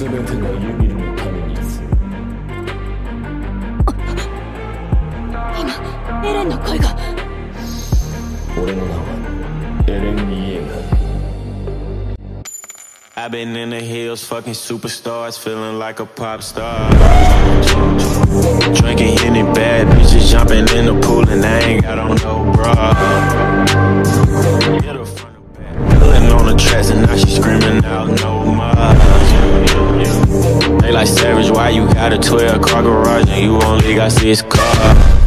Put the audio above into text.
全てがユミルのためにする今エレンの声が俺の名はエレン・イエーガー I've been in the hills, fucking superstars, feeling like a pop star. Drinking any bad bitches, jumping in the pool, and I ain't got on no bra. Hit her front of back, Feeling on the tracks, and like savage, why you got a 12 car garage and you only got six cars?